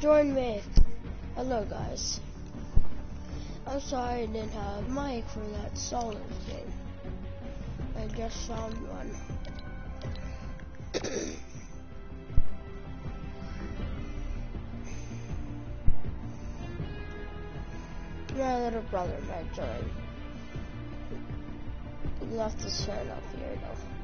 join me. Hello, guys. I'm sorry I didn't have a mic for that solid thing. I just found one. My little brother might join. Left his phone up here though.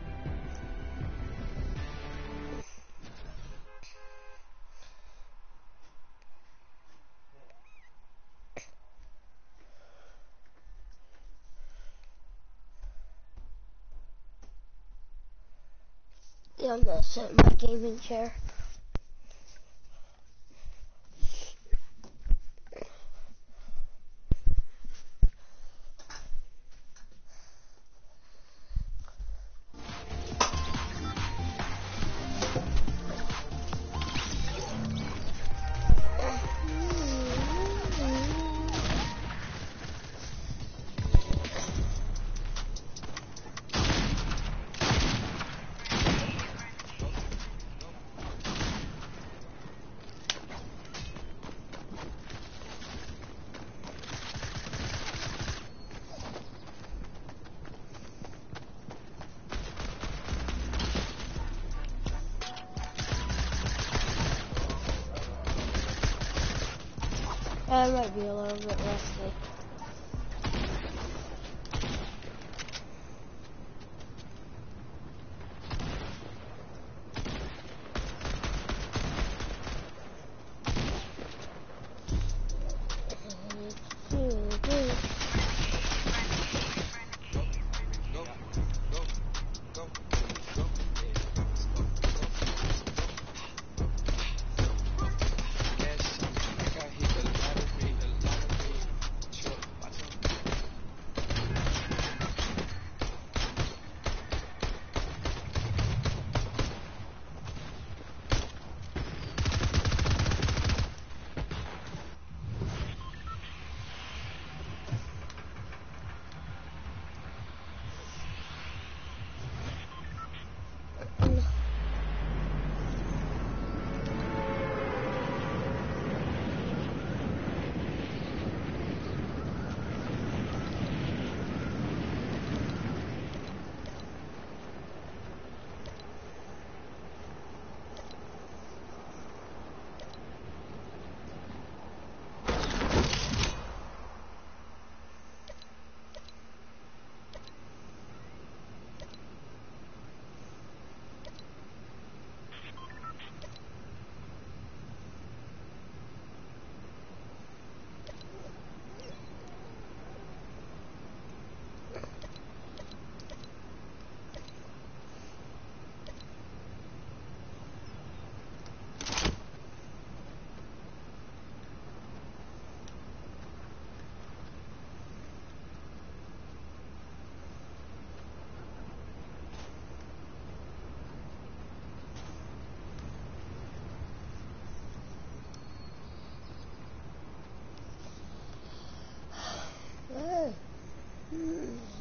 Sit in my gaming chair. Be a little bit rusty.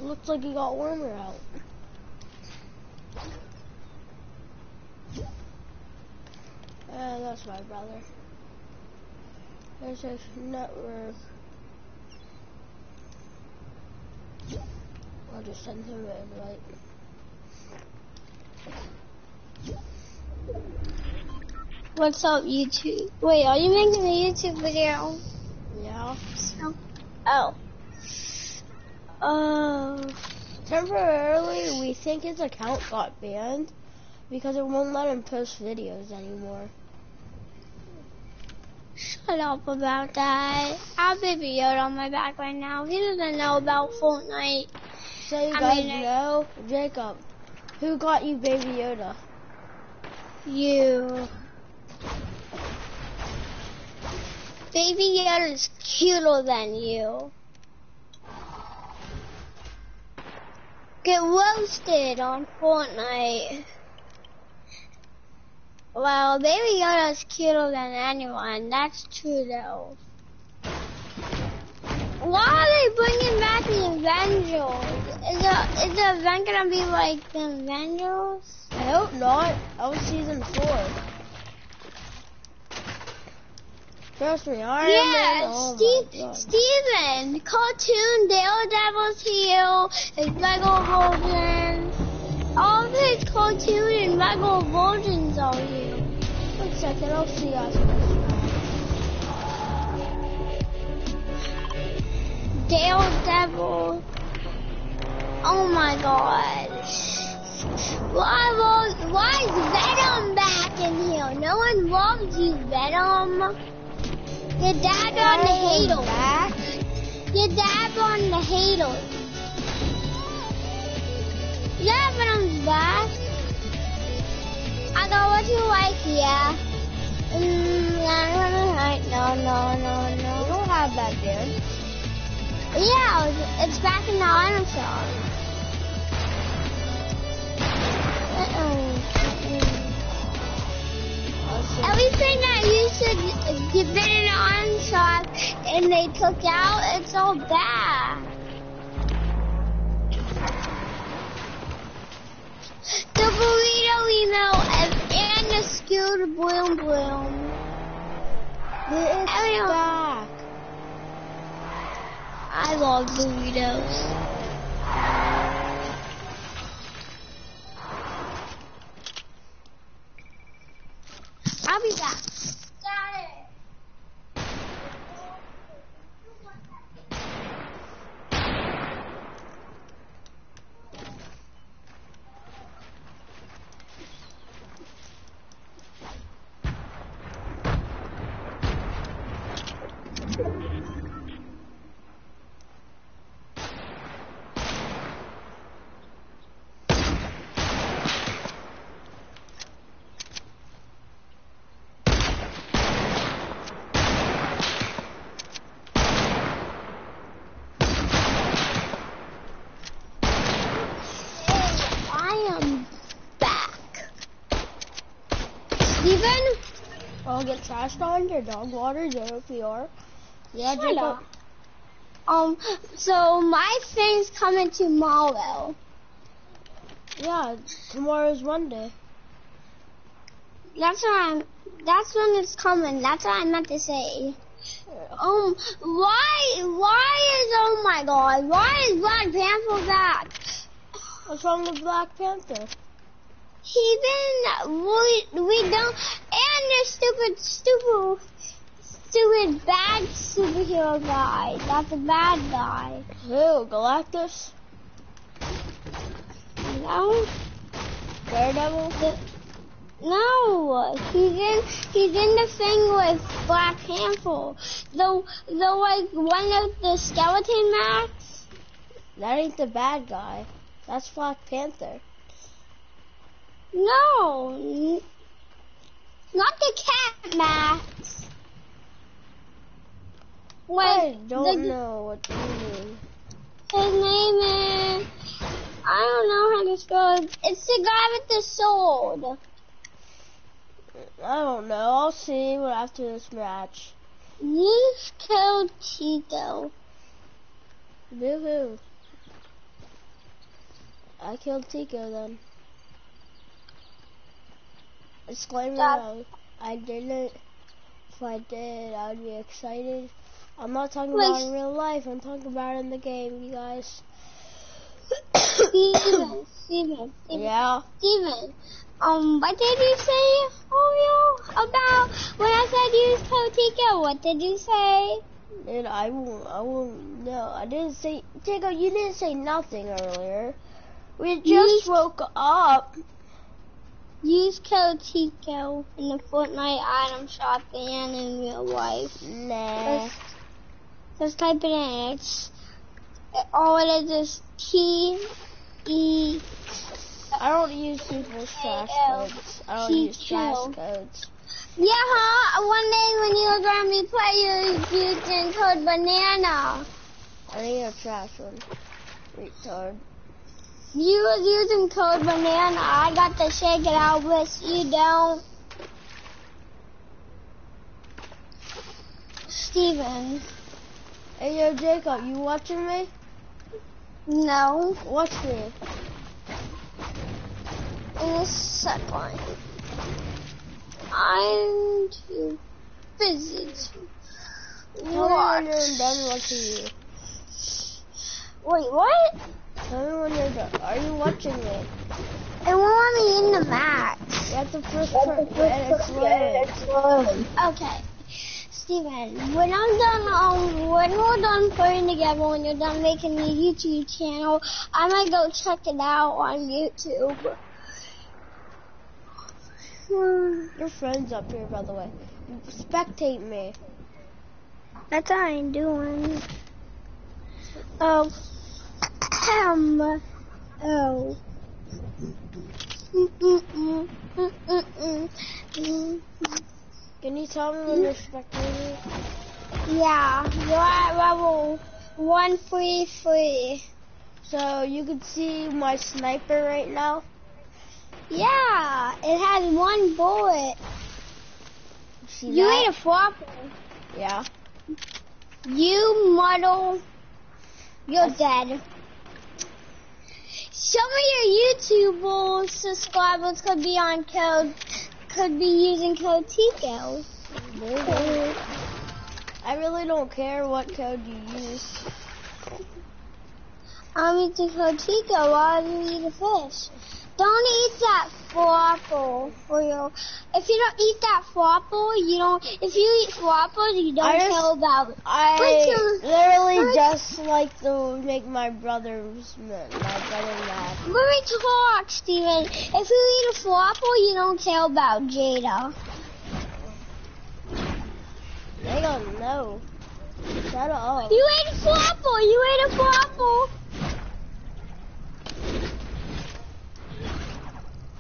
Looks like he got warmer out. Yeah, that's my brother. There's his network. I'll just send him an invite. What's up, YouTube? Wait, are you making a YouTube video? Yeah. Oh. Oh. Uh, Temporarily, we think his account got banned because it won't let him post videos anymore. Shut up about that. I have Baby Yoda on my back right now. He doesn't know about Fortnite. So you I guys mean, know, Jacob, who got you Baby Yoda? You. Baby Yoda's cuter than you. Get roasted on Fortnite. Well, Baby Yoda's cuter than anyone. That's true though. Why are they bringing back the Avengers? Is the is the event gonna be like the Avengers? I hope not. That was season four. Trust me, Iron yeah. Oh Steve, Steven, cartoon, Daredevil's heel, his Lego versions. All of his cartoon and Lego versions are here. One second, I'll see us in this round. Daredevil. Oh my god. Why, was, why is Venom back in here? No one loves you, Venom. Your dad on the. Back. Your dad on the haters. Yeah, Venom's back. I got what you like, yeah. Mm, no, no, no, You no. don't have that, dude. Yeah, it's- it's back in the item shop. Uh-oh. Everything that used to get been in the item shop and they took out, it's all back. The burrito email and, and the scooter bloom bloom. It's Everyone- back. I love burritos. I'll be back. Got it. I am back. Steven? Get trashed on your dog water, JPR. Yeah, Shut up. Um, so my thing's coming tomorrow. Yeah, tomorrow's Monday. That's what I'm, that's when it's coming. That's what I meant to say. Um, why, why is, oh my god, why is Black Panther back? What's wrong with Black Panther? He been, we, we don't, and the stupid, stupid, stupid bad superhero guy. That's a bad guy. Who? Galactus? Know? Daredevil? The, no, he's in he's in the thing with Black Panther. The the like one of the skeleton masks. That ain't the bad guy. That's Black Panther. No, not the cat masks. I Like don't the, know what you mean. his name is I don't know how to spell it. It's the guy with the sword. I don't know. I'll see what after this match. You killed Chico. Boo hoo. I killed Tico then. Disclaimer. I, I didn't. If I did, I would be excited. I'm not talking Like- about in real life. I'm talking about in the game, you guys. Steven, Steven, Steven. yeah. Steven, um, what did you say, Oreo, about when I said use Cotica? What did you say? And I won't, I won't, no, I didn't say, Tico, you didn't say nothing earlier. We just woke up. Use code Tico in the Fortnite item shop and in real life. Nah. Just, just type it in. It's all it is is T E. I don't use people's trash codes. I don't use trash codes. Yeah, huh? One day when you were gonna be playing, you using code banana. I need a trash one. Retard. You was using code banana. I got to shake it out list. You don't. Steven. Hey, yo, Jacob, you watching me? No. Watch me. In a second. I'm too. visits. Tell me when you're done watching you. Wait, what? Tell me when you're done. Are you watching me? It won't let me in the match. You have to first edit slowly. Okay. Steven, when I'm done, um, when we're done playing together, when you're done making the YouTube channel, I might go check it out on YouTube. Your friend's up here, by the way. Spectate me. That's what I'm doing. Oh. Um. Oh. Can you tell me when you're spectating? Yeah, you're at level 133. So you can see my sniper right now? Yeah, it has one bullet. See you that? ate a flopper. Yeah. You muddle. You're dead. Some me your YouTube subscribers could be on code, could be using code TICO. I really don't care what code you use. I'm using code TICO do you eat a fish. Don't eat that for your. If you don't eat that flopper, you don't. If you eat flopper, you don't just- care about it. I till- literally just like to make my brothers my brother mad. Let me talk, Steven. If you eat a flopper, you don't care about Jada. They don't know. Shut up. You ate a flopper. You ate a flopper.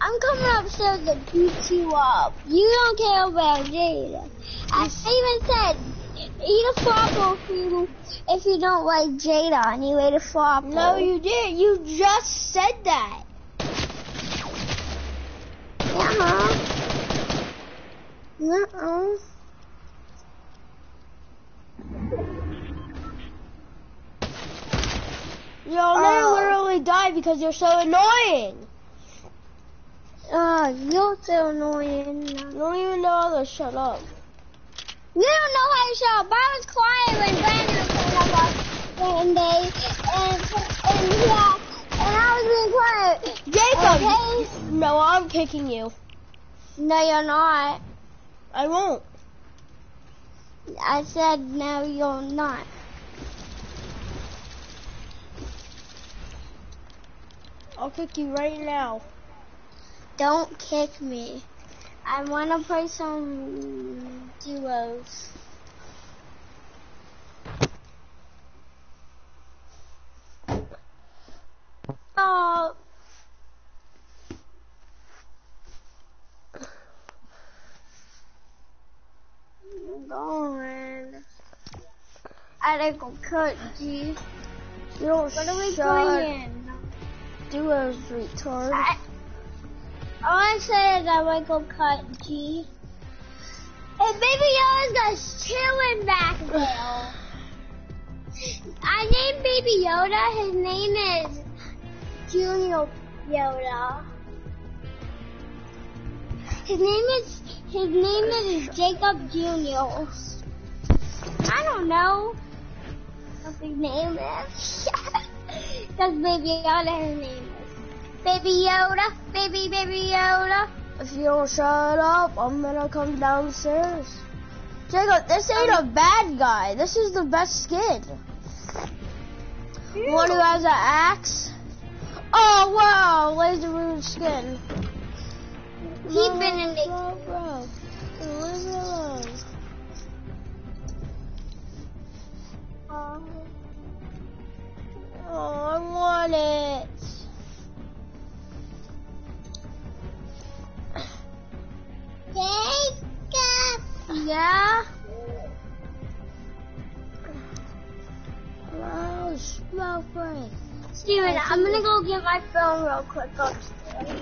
I'm coming upstairs to beat you up. You don't care about Jada. I even said, eat a flopper if you, if you don't like Jada and you ate a flopper. No, you didn't. You just said that. Uh-huh. Uh-uh. You'll never Oh. literally die because you're so annoying. Ah, oh, you're so annoying. You don't even know how to shut up. You don't know how to shut up. I was quiet when Brandon came up on and they and and yeah, and I was being quiet. Jacob! Okay. No, I'm kicking you. No, you're not. I won't. I said no, you're not. I'll kick you right now. Don't kick me. I want to play some duos. Oh. I'm going. I gotta go cut, G. You don't What are we playing? duos, retard. I, I want to go cut G. And Baby Yoda's just chilling back there. I named Baby Yoda. His name is Junior Yoda. His name is his name is Jacob Junior. I don't know what his name is. That's Baby Yoda. His name Baby Yoda. Baby Baby Yoda. If you don't shut up, I'm gonna come downstairs. Jacob, this ain't a bad guy. This is the best skin. One who has an axe. Oh wow, laser moon skin. Keep been in the leave me alone. Oh, I want it. Jacob. Yeah. Oh, smell break. Steven, I'm gonna go get my phone real quick upstairs.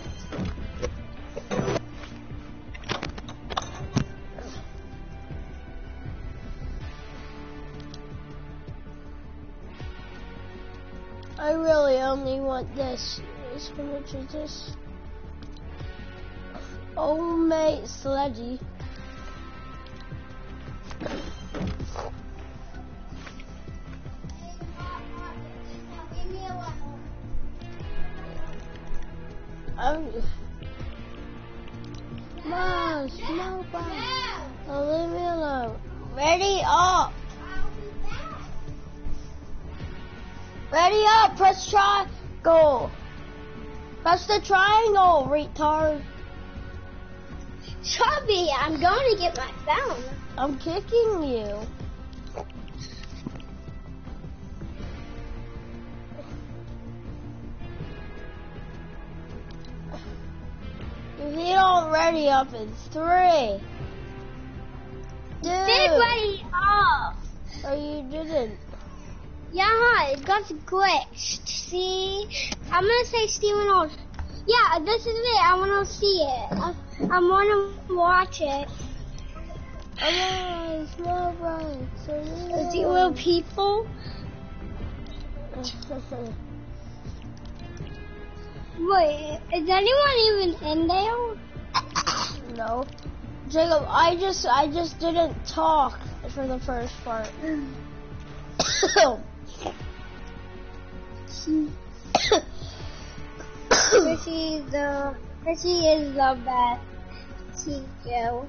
I really only want this. This how much is this? old mate Sledgy. Oh, Mom, no, no. Ready up. Ready up, press triangle. Press the triangle, retard. Chubby, I'm going to get my phone. I'm kicking you. You don't up in three. Dude. Did ready up. Oh, you didn't. Yeah, it got glitched. See? I'm gonna say Steven Old. Yeah, this is it. I wanna see it. I, I wanna watch it. Oh, small. Is it real people? Wait, is anyone even in there? no. Jacob, I just I just didn't talk for the first part. Fishy the Fishy is the best teacher.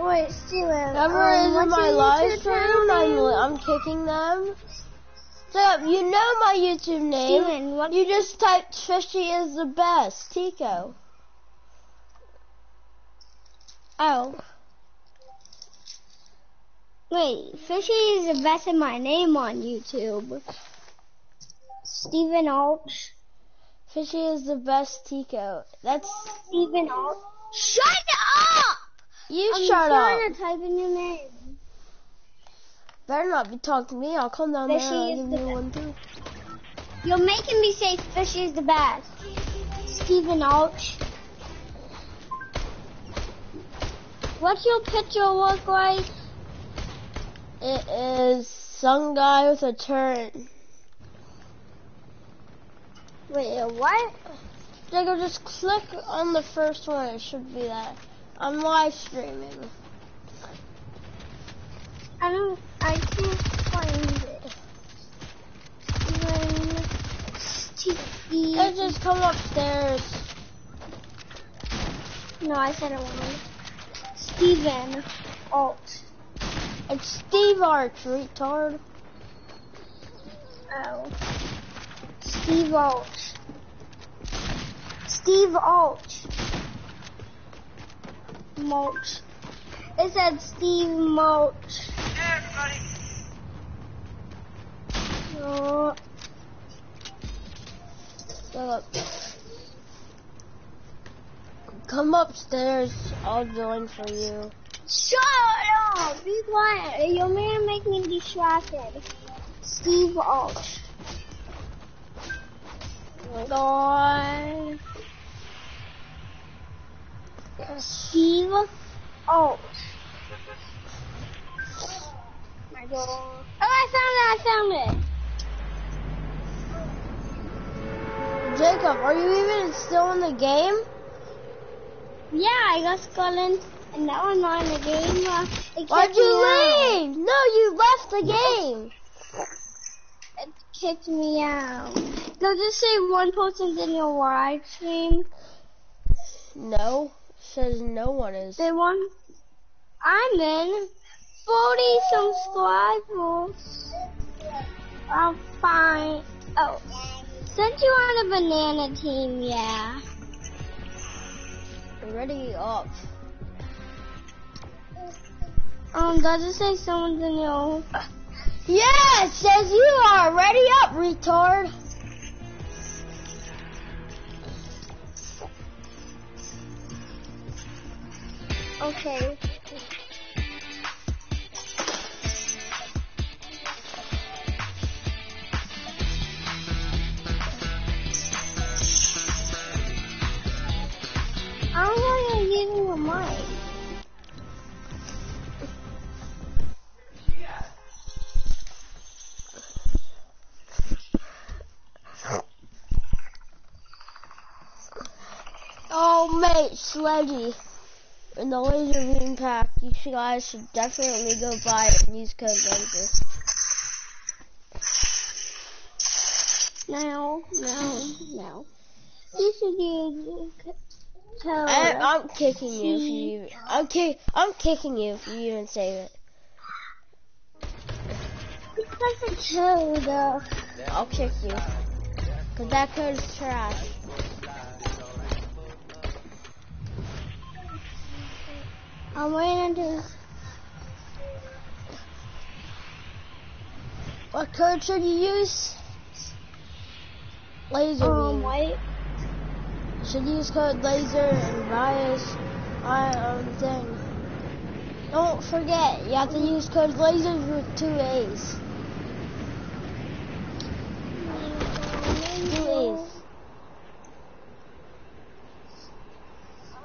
Wait, Steven. Whoever um, in my live stream, I'm. I'm kicking them. So, you know my YouTube name. Steven, what? You just typed Fishy is the best, Tico. Oh. Wait, Fishy is the best in my name on YouTube. Steven Alt. Fishy is the best, Tico. That's Steven Alt. Shut up! you. I'm shut trying up. to type in your name. Better not be talking to me. I'll come down Fishy there and give the you one too. You're making me say Fishy is the best. Steven Alt. What's your picture look like? It is some guy with a turn. Wait, what? Jacob, just click on the first one. It should be that. I'm live streaming. I don't, I can't find it. Steven Steve. It just come upstairs. No, I said it wrong. Steven Alt. It's Steve Arch, retard. Oh. Steve Alt. Steve Alt. Mulch. It said Steve Mulch. Oh, Jacob. Come upstairs. I'll join for you. shut up! Be quiet. You're gonna make me distracted. Steve Alt. Oh my god. Steve Alt. My god. Oh, I found it! I found it! Jacob, are you even still in the game? Yeah, I got Scotland, and now I'm not in the game. Uh, Why'd you out. leave? No, you left the game. It kicked me out. Does it say one person's in your live stream? No, says no one is. They want. I'm in 40 subscribers. I'll find. Oh, since you're on a banana team, yeah. Ready up. Um, does it say someone's in your? Yeah, it says you are. Ready up, retard. Okay. I the mic. Oh, mate, Sledgy. And the Lazarbeam pack. You guys should definitely go buy it and use code Lazar. No, no, no. You should use code. I, I'm kicking you if you. I'm kick. I'm kicking you if you even save it. Because it's code. I'll kick you. Cause that code is trash. I'm waiting to. What code should you use? Laser Um, beam. wait. Should use code Lazar and bias. I um thing. Don't forget, you have to use code Lazar with two A's. Two A's.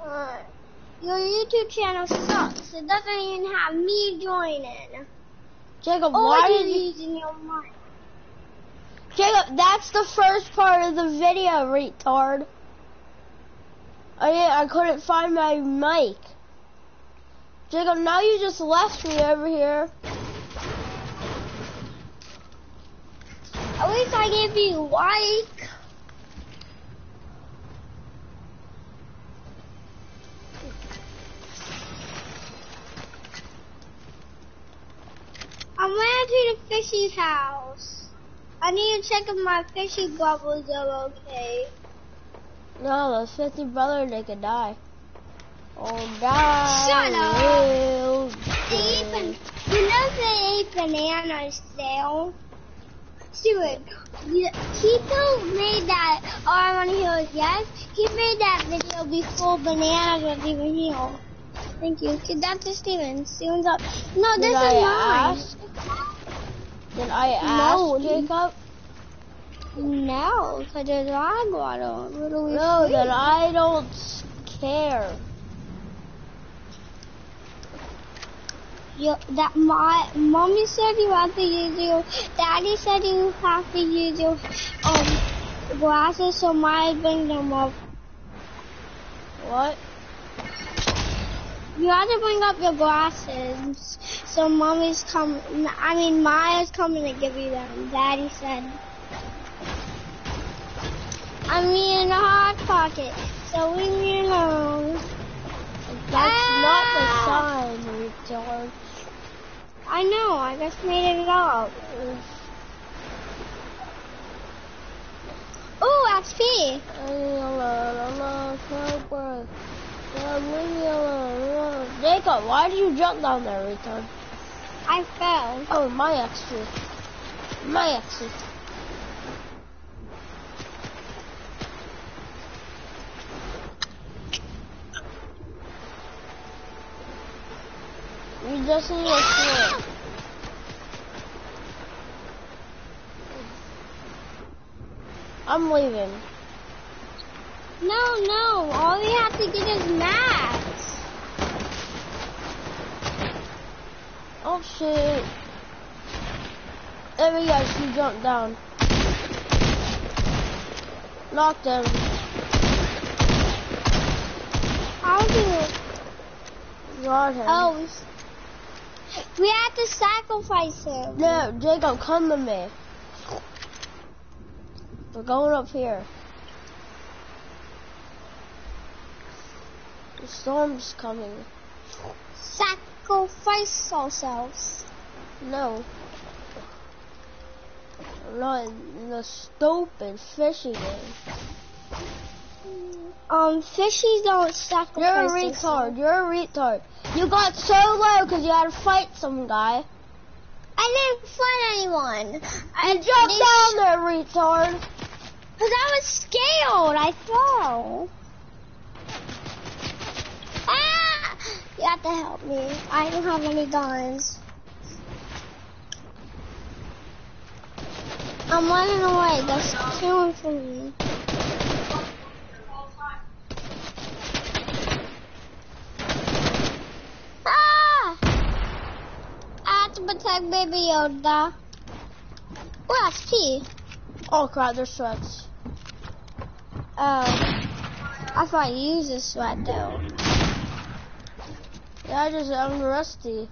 Uh, your YouTube channel sucks. It doesn't even have me joining. Jacob, Or why did you? using your mic. Jacob, that's the first part of the video, retard. I I couldn't find my mic. Jacob, now you just left me over here. At least I gave you like. I'm went to the fishy's house. I need to check if my fishy bubbles are okay. No, those 50 brothers, they could die. Oh, die. Shut up. They eat ban- you know they eat bananas still. Stuart, you, Kiko made that, oh, I want to hear it, yes? He made that video before bananas was even here. Thank you. To Steven. Steven's up. No, Did this I is mine. ask? Did I No. ask, Jacob? No, because there's lag water. We No, see? then I don't care. You, that my mommy said you have to use your daddy said you have to use your um glasses so my bring them up. What? You have to bring up your glasses so mommy's come I mean Maya's coming to give you them. Daddy said. I'm in the hot pocket, so leave me alone. That's not the Ah! sign, retard. I know, I just made it up. Ooh, XP. Leave me alone, I'm not so broke. Yeah, leave me alone, alone. Jacob, why did you jump down there, retard? I fell. Oh, my extra. My extra. You just need a swim. I'm leaving. No, no, all we have to get is max. Oh shit. There we go, she jumped down. Knocked him. How do you? Got him. Oh, we have to sacrifice him. No, Jacob, come to me. We're going up here. The storm's coming. Sacrifice ourselves. No. I'm not in the stupid fishing game. Um, fishies don't sacrifice You're a retard. You're a retard. You got so low because you had to fight some guy. I didn't fight anyone. I You jumped down there, retard. Cause I was scared. I fell. Ah! You have to help me. I don't have any guns. I'm running away. That's killing for me. Ah! I have to protect Baby Yoda. Oh, XP. Oh crap, there's sweats. Oh. I thought you used a sweat though. Yeah, I just, I'm rusty.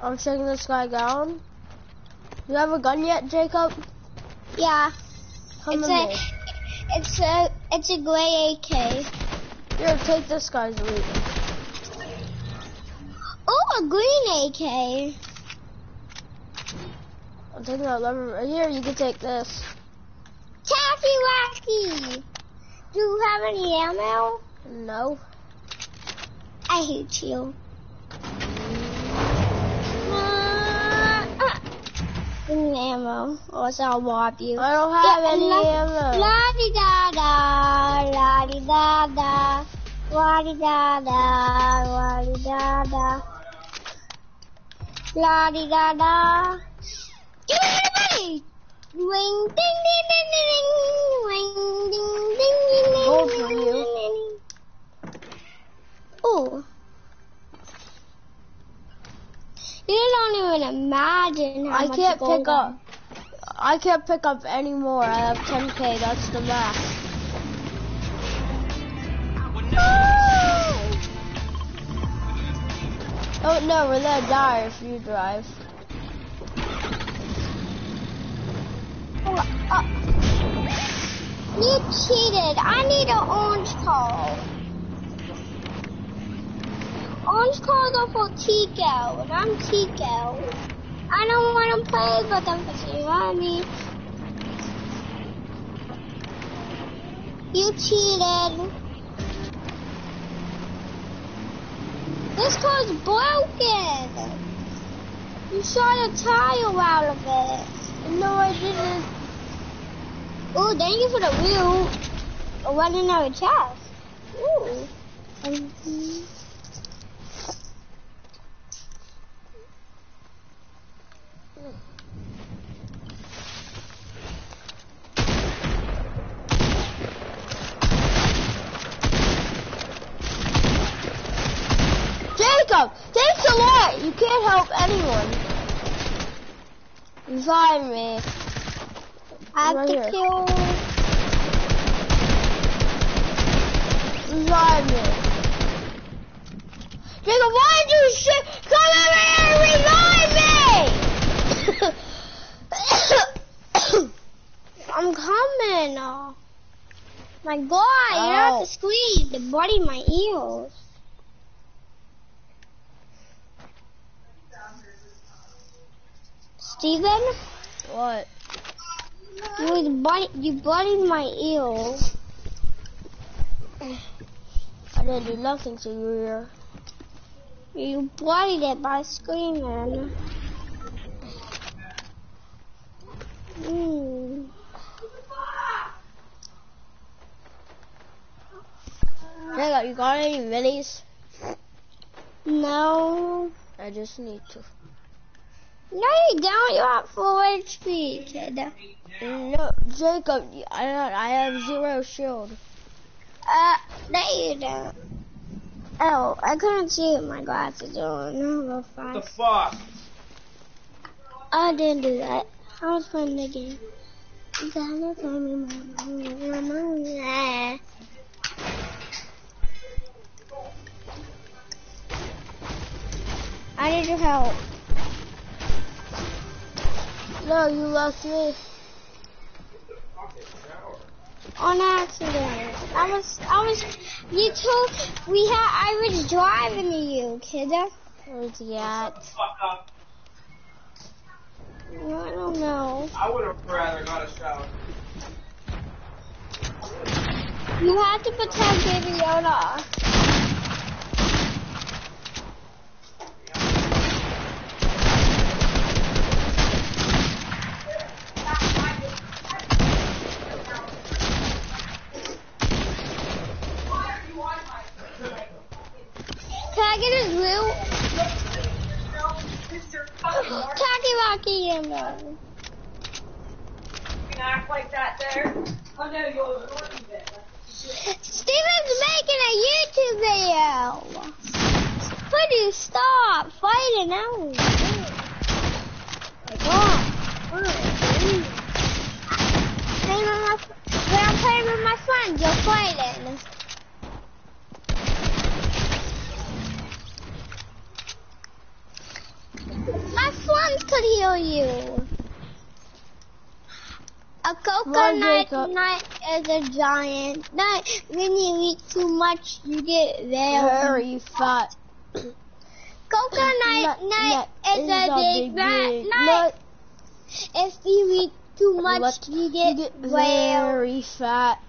I'm taking this guy down. You have a gun yet, Jacob? Yeah. Come it's a, me. it's a, it's a gray AK. Here, take this guy's loot. Oh, a green AK. I'm taking that lever right here. You can take this. Taffy Wacky. Do you have any ammo? No. I hate you. Ammo, or else I'll rob you. I don't have Yeah, any la- ammo. La di da da, la di da da, la di da da, la di da da, la di da da. Give me the money. Ring ding ding ding ding ding, ring ding ding ding ding. Gold for ding, you. ding, You don't even imagine how I much can't pick I up. I can't pick up any more. I have 10k. That's the max. Oh no, we're gonna die if you drive. Oh, uh, you cheated. I need an orange card. Orange cards are for Tico, and I'm Tico. I don't want to play with them because you want me. You cheated. This car's broken. You shot a tile out of it. No, I didn't. Oh, thank you for the wheel. Oh, what another chest? Ooh. Mhm. Jacob, a. You can't help anyone. Revive me. I have Right to here. kill. Revive me. Jacob, why did you shit? Come over here and revive me! I'm coming. Oh. My God, you have to squeeze to bloody my ears. Steven, what? you bloody, you bloodied my ear. I didn't do nothing to you here. You bloodied it by screaming. Mm. Jacob, you got any minis? No. I just need to. No, you don't. You're at full HP, kid. No, Jacob, I I have zero shield. Uh, no, you don't. Oh, I couldn't see with my glasses on. No, What the fast. fuck? I didn't do that. I was playing the game. Gotta tell me my mama. I need your help. No, you lost me. On accident. I was, I was, you told, we had, I was driving to you, kid. Where's he at? I don't know. I would have rather got a shower. You have to protect Baby Yoda. Can I get his loot? Tacky Rocky and uh, can act like that there. Oh no, me. Steven's making a YouTube video. You stop fighting out? Playing with my, when I'm playing with my friends, you're fighting. You. A coconut nut is a giant nut. When you eat too much, you get very. Very fat. Coconut nut, is, a big, big nut. If you eat too much, you You get, get very. very fat.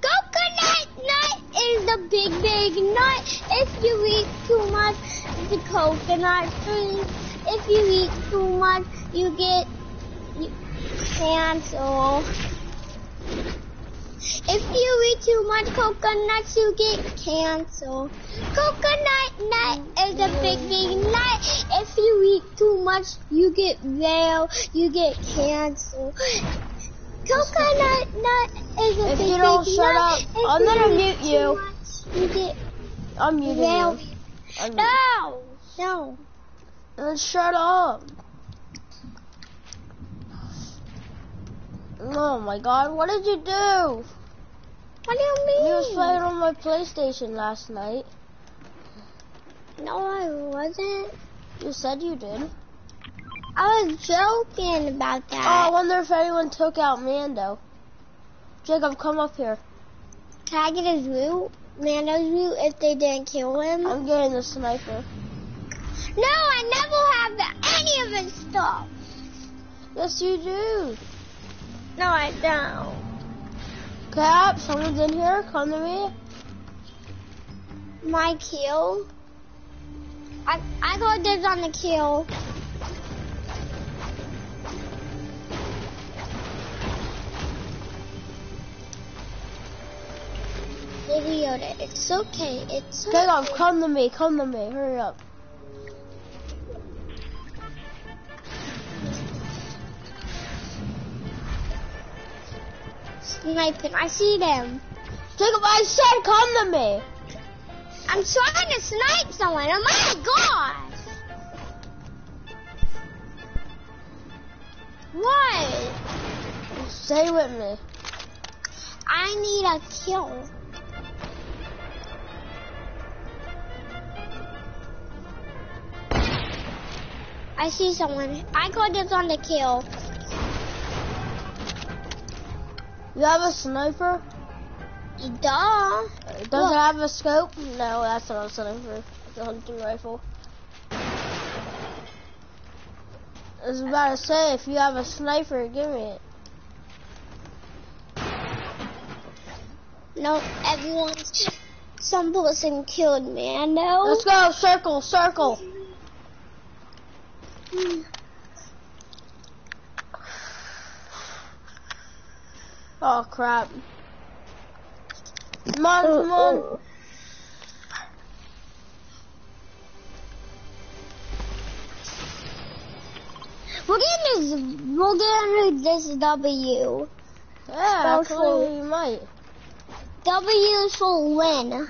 Coconut nut is a big, big nut. If you eat too much, the coconut tree. If you eat too much, you get cancer. If you eat too much coconuts, you get cancer. Coconut nut is a big, big nut. If you eat too much, you get well, you get cancer. Coconut nut is a If big, you don't big shut nut. up, If I'm gonna mute you. much, you get I'm muting well. you. I'm No, no. Then shut up. Oh my god, what did you do? What do you mean? You was playing on my PlayStation last night. No, I wasn't. You said you did. I was joking about that. Oh, I wonder if anyone took out Mando. Jacob, come up here. Can I get his root? Mando's root if they didn't kill him? I'm getting the sniper. No, I never have any of his stuff. Yes, you do. No, I don't. Cap, someone's in here. Come to me. My kill? I I got dibs on the kill. Idiota, it's okay, it's okay. Jacob, come to me. Come to me. Hurry up. Sniping, I see them. Jacob, I said come to me. I'm trying to snipe someone. Oh my gosh! What? Stay with me. I need a kill. I see someone. I got this on the kill. You have a sniper? Duh. Does Look. it have a scope? No, that's not a sniper. It's a hunting rifle. I was about to say, if you have a sniper, give me it. No, everyone's. Some person killed me. I know. Let's go, circle, circle. Oh crap. Come on, come oh, on. Oh. We're getting this. We're getting this W. Yeah, Go actually, you might. W is for win.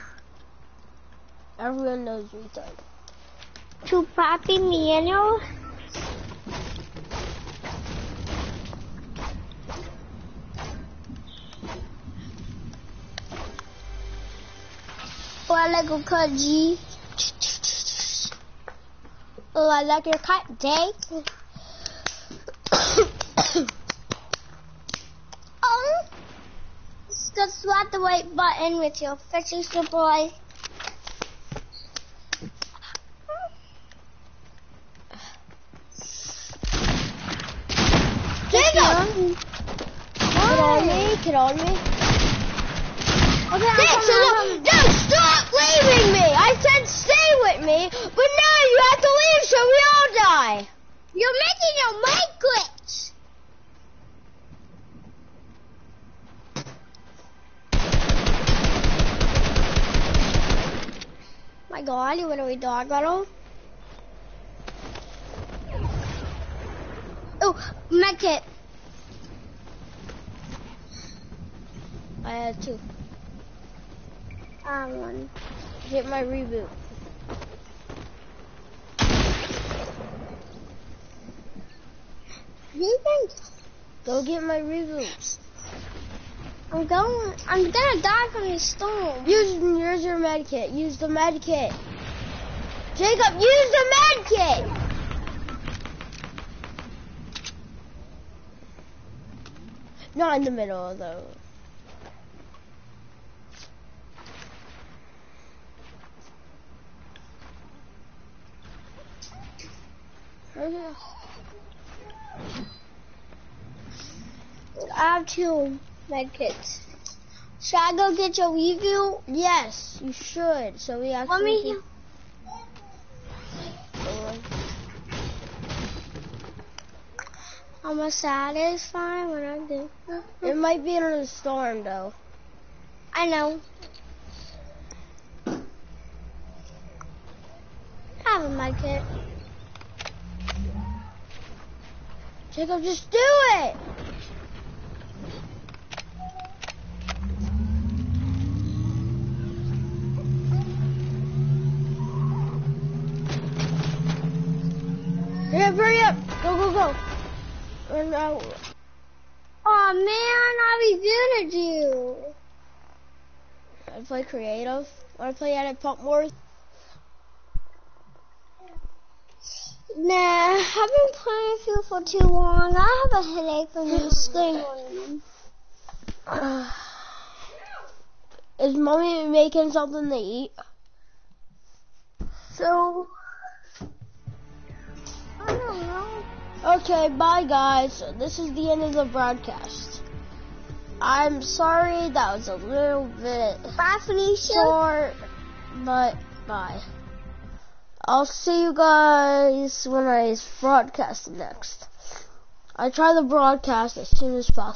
Everyone knows we retard. To Papi Mano. I like a cut G. Oh, I like your cut J. oh, just swap the white button with your fishy boy. Jacob! Get on me, get on me. Okay, I'm Six, coming, I'm stop leaving me! I said stay with me, but now you have to leave so we all die. You're making your mic glitch. My God, you went away dog battle. Oh, medkit. I had two um, get my reboot. Go get my reboot. I'm going. I'm gonna die from this storm. Use, use your med kit. Use the med kit. Jacob, use the med kit. Not in the middle though. Mm-hmm. I have two medkits. Should I go get your review? Yes, you should. So we actually. Let me. I'm satisfied when I do. It might be in a storm though. I know. I have a medkit. Jacob, just do it. Hurry up, hurry up. Go, go, go. And uh, now, Oh man, I reviewed you. I play creative. Wanna play Edit Pump Wars? Nah, I've been playing with you for too long. I have a headache from the screen. Is mommy making something to eat? So, I don't know. Okay, bye guys. This is the end of the broadcast. I'm sorry that was a little bit Bye, Felicia. short, but bye. I'll see you guys when I broadcast next. I try to broadcast as soon as possible.